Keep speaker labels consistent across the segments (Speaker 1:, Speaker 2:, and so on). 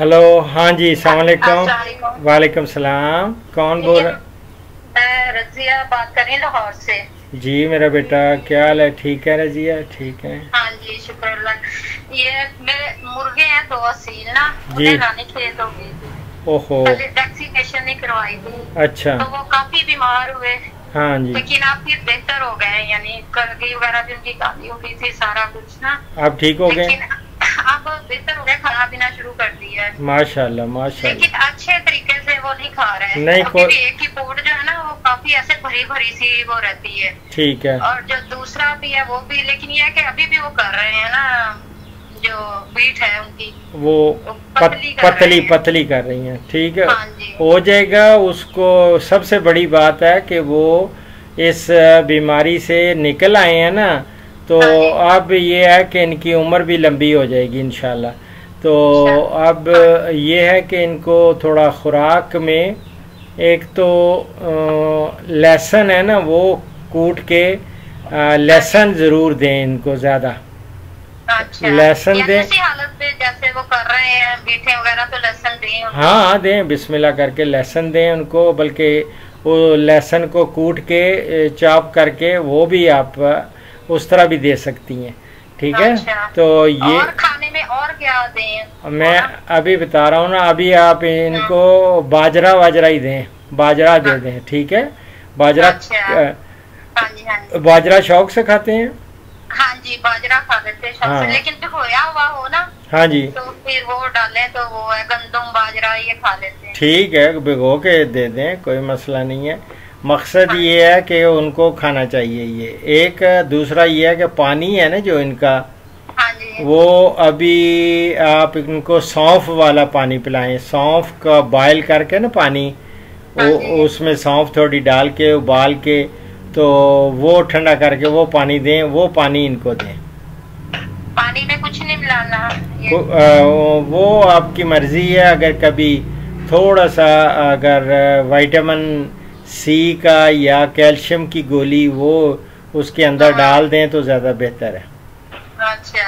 Speaker 1: Hello ہاں جی ہاں، السلام علیکم۔ وعلیکم السلام۔ کون جی، بول رہا
Speaker 2: میں رضیہ بات کر رہی لاہور سے۔
Speaker 1: جی میرا بیٹا کیا حال ہے؟ ٹھیک ہے رضیہ؟ ٹھیک ہے۔
Speaker 2: ہاں جی شکر اللہ۔ یہ میرے مرغے ہیں دو اصیل نا۔ جی۔ لانے ہو
Speaker 1: اوہو۔
Speaker 2: ویکسینیشن نہیں کروائی تھی۔
Speaker 1: اچھا۔
Speaker 2: تو وہ کافی بیمار ہوئے۔
Speaker 1: ہاں جی۔
Speaker 2: لیکن آپ پھر بہتر ہو گئے یعنی کرگی وغیرہ بھی ان کی کافی ہو گئی تھی سارا کچھ نا۔
Speaker 1: آپ ٹھیک ہو گئے؟
Speaker 2: اب بہتر ہو گئے کھانا پینا شروع کر
Speaker 1: ماشاء اللہ ماشاء اللہ
Speaker 2: لیکن اچھے طریقے سے وہ نہیں کھا رہا ہے نہیں ایک ہی پوٹ جو ہے نا وہ کافی ایسے بھری بھری سی وہ رہتی ہے۔
Speaker 1: ٹھیک ہے۔
Speaker 2: اور جو دوسرا بھی ہے وہ بھی لیکن یہ ہے کہ ابھی بھی وہ کر رہے ہیں نا جو بیٹ ہے ان کی۔
Speaker 1: وہ
Speaker 2: پتلی,
Speaker 1: پتلی کر رہی ہیں ٹھیک ہے۔
Speaker 2: ہاں جی۔
Speaker 1: ہو جائے گا اس کو سب سے بڑی بات ہے کہ وہ اس بیماری سے نکل آئے ہیں نا تو ہاں جی۔ اب یہ ہے کہ ان کی عمر بھی لمبی ہو جائے گی انشاءاللہ۔ تو اب یہ ہے کہ ان کو تھوڑا خوراک میں ایک تو لہسن ہے نا وہ کوٹ کے لہسن ضرور دیں ان کو زیادہ۔
Speaker 2: لہسن دیں۔
Speaker 1: ہاں دیں بسم اللہ کر کے لہسن دیں ان کو بلکہ وہ لہسن کو کوٹ کے چاپ کر کے وہ بھی آپ اس طرح بھی دے سکتی ہیں۔ ٹھیک ہے؟ تو یہ
Speaker 2: کھانے میں اور کیا دیں؟ میں
Speaker 1: ابھی بتا رہا ہوں نا ابھی آپ ان ہاں۔ کو باجرا واجرا ہی دیں باجرا دے دیں ٹھیک ہے؟ باجرا
Speaker 2: اچھا۔
Speaker 1: ہاں
Speaker 2: جی، ہاں جی۔
Speaker 1: باجرا شوق سے کھاتے ہیں؟
Speaker 2: ہاں جی باجرا کھا لیتے ہیں لیکن جو ہویا ہوا ہو نا
Speaker 1: ہاں جی۔
Speaker 2: تو پھر وہ ڈالیں تو وہ ہے گندم باجرا یہ کھا لیتے ہیں۔
Speaker 1: ٹھیک ہے بھگو کے دے دیں کوئی مسئلہ نہیں ہے۔ مقصد یہ ہے کہ ان کو کھانا چاہیے یہ۔ ایک دوسرا یہ ہے کہ پانی ہے نا جو ان کا وہ ابھی آپ ان کو سونف والا پانی پلائیں۔ سونف کا بوائل کر کے نا پانی ہاں جی۔ اس میں سونف تھوڑی ڈال کے ابال کے تو وہ ٹھنڈا کر کے وہ پانی دیں وہ پانی ان کو دیں۔
Speaker 2: پانی میں کچھ نہیں ملانا۔
Speaker 1: وہ آپ کی مرضی ہے۔ اگر کبھی تھوڑا سا اگر وائٹامن سی کا یا کیلشیم کی گولی وہ اس کے اندر ہاں۔ ڈال دیں تو زیادہ بہتر ہے۔
Speaker 2: اچھا۔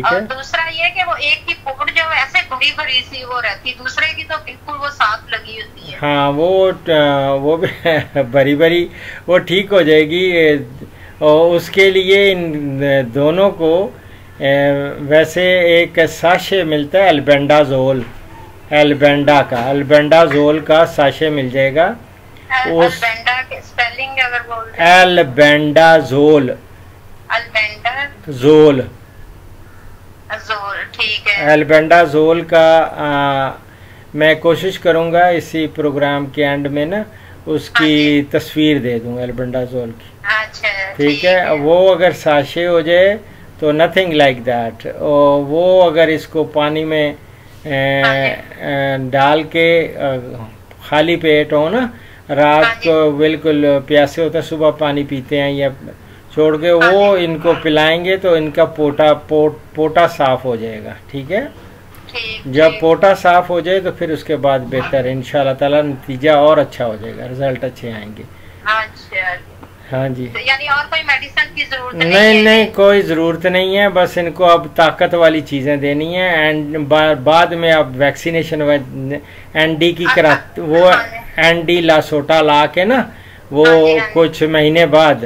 Speaker 1: اور
Speaker 2: دوسرا یہ کہ وہ ایک کی پکڑ جو ایسے گھڑی گھڑی سی وہ رہتی دوسرے کی تو بالکل وہ ساتھ لگی ہوتی ہے۔
Speaker 1: ہاں وہ وہ بری بری وہ ٹھیک ہو جائے گی۔ اس کے لیے ان دونوں کو ویسے ایک ساشے ملتا ہے البینڈا زول۔ البینڈا کا البینڈا زول کا ساشے مل جائے گا۔ البینڈا زول۔ البینڈازول کا میں کوشش کروں گا اسی پروگرام کے اینڈ میں نا ہاں اس کی جی۔ تصویر دے دوں گا البینڈازول کی۔
Speaker 2: اچھا، ٹھیک ہے؟
Speaker 1: وہ اگر ساشے ہو جائے تو نتھنگ لائک دیٹ وہ اگر اس کو پانی میں ہاں جی۔ ڈال کے خالی پیٹ ہو نا رات ہاں جی۔ کو بالکل پیاسے ہوتے ہیں صبح پانی پیتے ہیں یا چھوڑ کے وہ ان کو پلائیں گے تو ان کا پوٹا پوٹا صاف ہو جائے گا ٹھیک ہے؟
Speaker 2: جب
Speaker 1: پوٹا صاف ہو جائے تو پھر اس کے بعد بہتر ان شاء اللہ تعالیٰ نتیجہ اور اچھا ہو جائے گا رزلٹ اچھے آئیں گے۔
Speaker 2: ہاں جی,
Speaker 1: ہاں جی۔
Speaker 2: نہیں نہیں
Speaker 1: کوئی ضرورت نہیں ہے بس ان کو اب طاقت والی چیزیں دینی ہیں اینڈ بعد میں اب ویکسینیشن این ڈی کی کرا وہ این ڈی لاسوٹا لا کے نا وہ کچھ مہینے بعد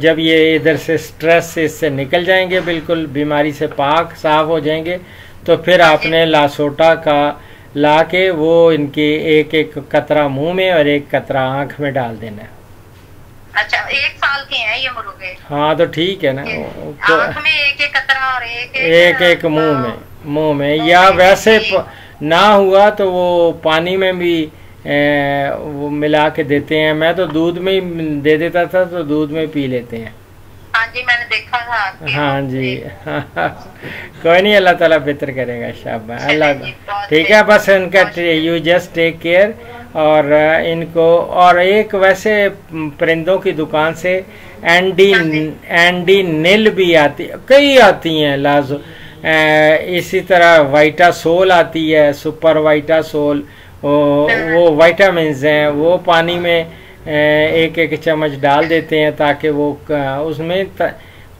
Speaker 1: جب یہ ادھر سے سٹریس سے اس سے نکل جائیں گے بالکل بیماری سے پاک صاف ہو جائیں گے تو پھر جی۔ آپ نے لاسوٹا کا لا کے وہ ان کے ایک ایک قطرہ منہ میں اور ایک قطرہ آنکھ میں ڈال دینا ہے۔
Speaker 2: اچھا ایک سال کے ہیں یہ مرغے۔
Speaker 1: ہاں تو ٹھیک ہے نا۔ جی۔
Speaker 2: ایک ایک منہ میں
Speaker 1: منہ میں۔ یا ویسے جی۔ نہ ہوا تو وہ پانی میں بھی وہ ملا کے دیتے ہیں۔ میں تو دودھ میں ہی دے دیتا تھا تو دودھ میں پی لیتے ہیں۔
Speaker 2: ہاں جی میں نے دیکھا تھا۔ ہاں جی۔
Speaker 1: کوئی نہیں اللہ تعالیٰ بہتر کرے گا شاب اللہ جی،
Speaker 2: ٹھیک ہے۔ بس ان کا یو
Speaker 1: جسٹ ٹیک کیئر اور ان کو اور ایک ویسے پرندوں کی دکان سے اینڈی اینڈی نیل بھی آتی کئی آتی ہیں لازو۔ اسی طرح وائٹا سول آتی ہے سپر وائٹا سول وہ وائٹامنز ہیں وہ پانی میں ایک ایک چمچ ڈال دیتے ہیں تاکہ وہ اس میں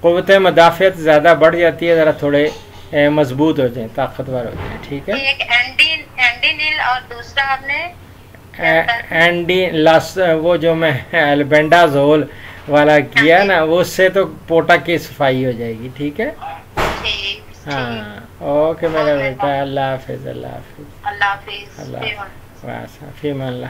Speaker 1: قوت مدافعت زیادہ بڑھ جاتی ہے ذرا تھوڑے مضبوط ہو جائیں طاقتور ہو جائیں ٹھیک ہے؟ اینڈی وہ جو میں البینڈازول والا کیا نا اس سے تو پوٹا کی صفائی ہو جائے گی ٹھیک ہے؟
Speaker 2: ہاں۔
Speaker 1: اوکے میرا بیٹا اللہ حافظ اللہ حافظ۔
Speaker 2: اللہ حافظ اللہ فی امان-
Speaker 1: بس فی اللہ۔